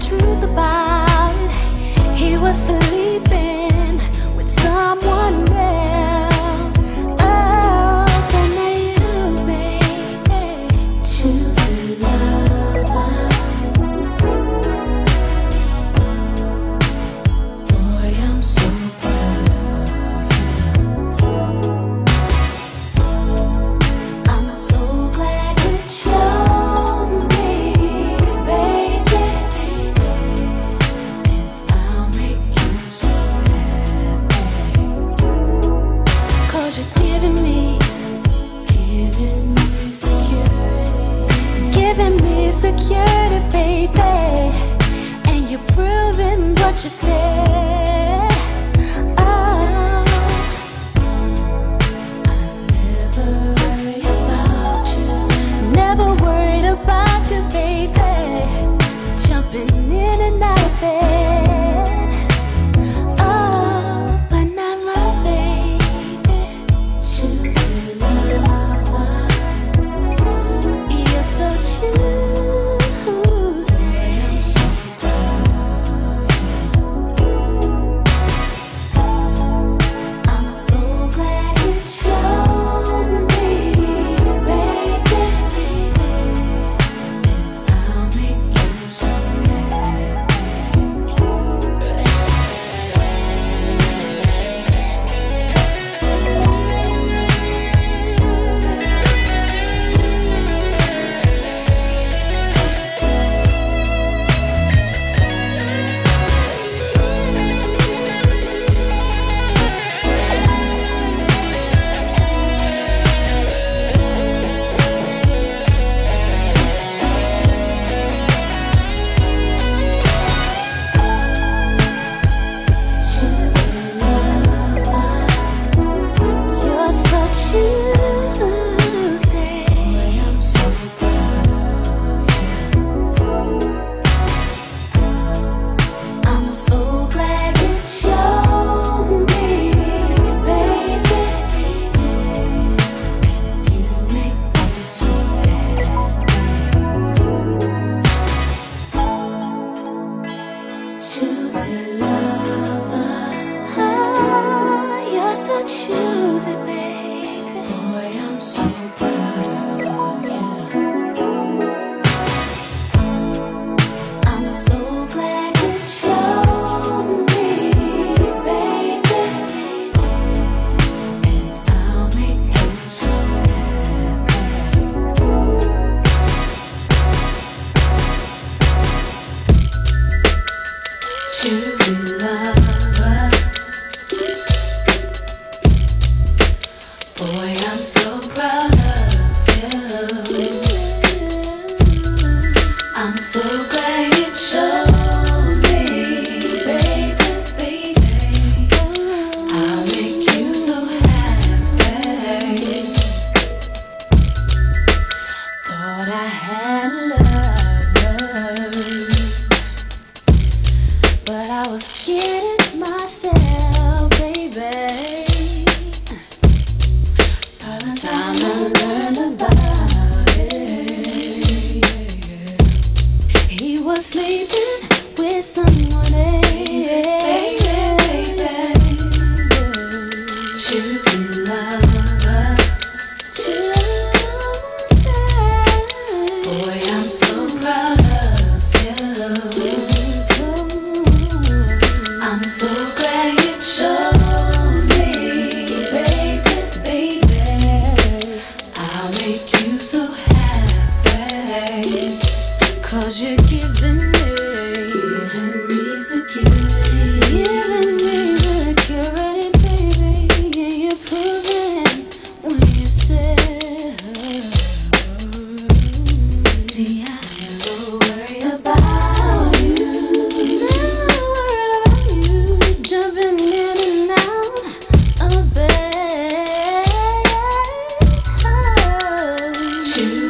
truth about it. He was sleeping. Security, baby. And you're proving what you said. Oh. I never worry about you. Never worried about you, baby. Jumping in and out of bed. Boy, I'm so proud of you. I'm so glad you chose me, baby, baby. I'll make you so happy. Thought I had love. But I was kidding myself, sleeping with someone else. Cause you're giving me, giving me giving me baby. Yeah, you're proving when you say, See, I worry about you. Worry about you. Jumping in and out of bed. Choosing